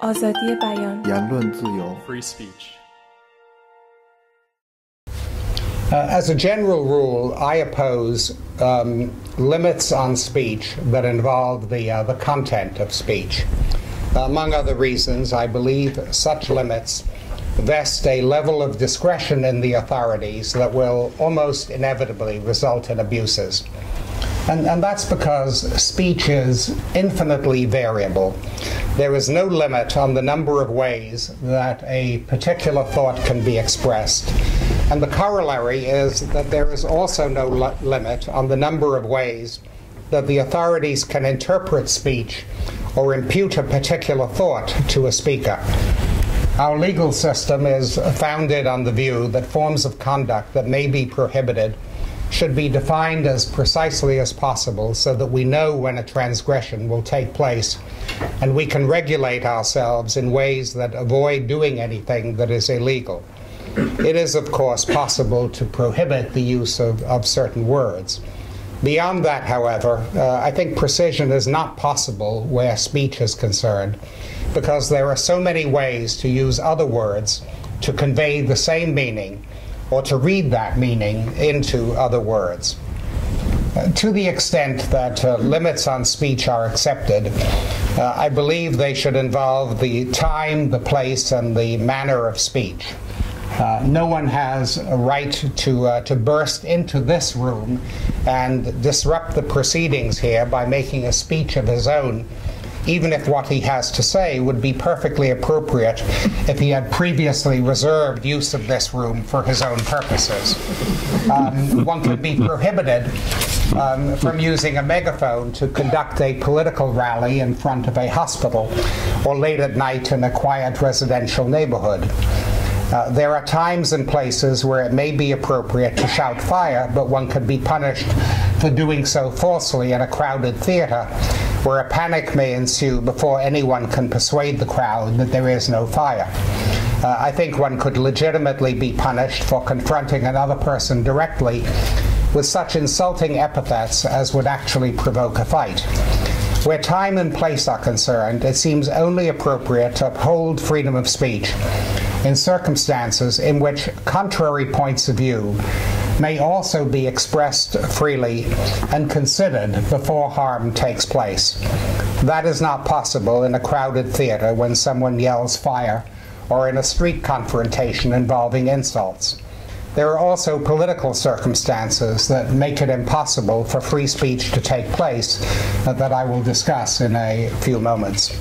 آزادی بیان Free speech. Uh, as a general rule, I oppose um, limits on speech that involve the, uh, the content of speech. Among other reasons, I believe such limits vest a level of discretion in the authorities that will almost inevitably result in abuses. And, and that's because speech is infinitely variable. There is no limit on the number of ways that a particular thought can be expressed. And the corollary is that there is also no li- limit on the number of ways that the authorities can interpret speech or impute a particular thought to a speaker. Our legal system is founded on the view that forms of conduct that may be prohibited should be defined as precisely as possible so that we know when a transgression will take place and we can regulate ourselves in ways that avoid doing anything that is illegal. It is, of course, possible to prohibit the use of, of certain words. Beyond that, however, uh, I think precision is not possible where speech is concerned because there are so many ways to use other words to convey the same meaning or to read that meaning into other words. Uh, to the extent that uh, limits on speech are accepted, uh, I believe they should involve the time, the place, and the manner of speech. Uh, no one has a right to, uh, to burst into this room and disrupt the proceedings here by making a speech of his own even if what he has to say would be perfectly appropriate if he had previously reserved use of this room for his own purposes. Um, one could be prohibited um, from using a megaphone to conduct a political rally in front of a hospital or late at night in a quiet residential neighborhood. Uh, there are times and places where it may be appropriate to shout fire, but one could be punished for doing so falsely in a crowded theater where a panic may ensue before anyone can persuade the crowd that there is no fire. Uh, I think one could legitimately be punished for confronting another person directly with such insulting epithets as would actually provoke a fight. Where time and place are concerned, it seems only appropriate to uphold freedom of speech in circumstances in which contrary points of view may also be expressed freely and considered before harm takes place. That is not possible in a crowded theater when someone yells fire or in a street confrontation involving insults. There are also political circumstances that make it impossible for free speech to take place uh, that I will discuss in a few moments.